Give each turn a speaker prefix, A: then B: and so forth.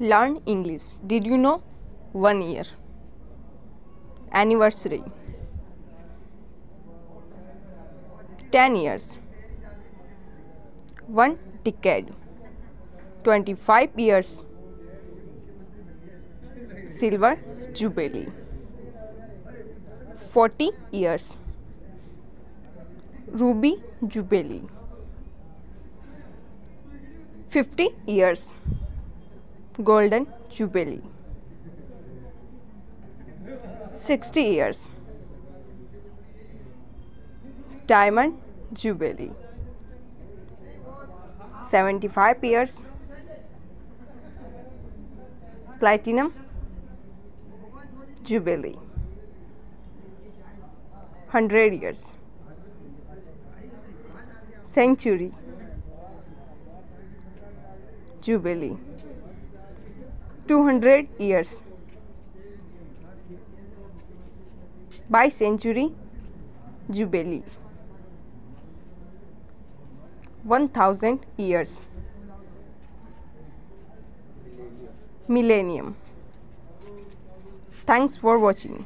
A: Learn English. Did you know? One year. Anniversary. 10 years. One decade. 25 years. Silver Jubilee. 40 years. Ruby Jubilee. 50 years. Golden Jubilee. 60 years. Diamond Jubilee. 75 years. Platinum Jubilee. 100 years. Century Jubilee. 200 years. Bicentenary Jubilee. 1000 years. Millennium. Thanks for watching.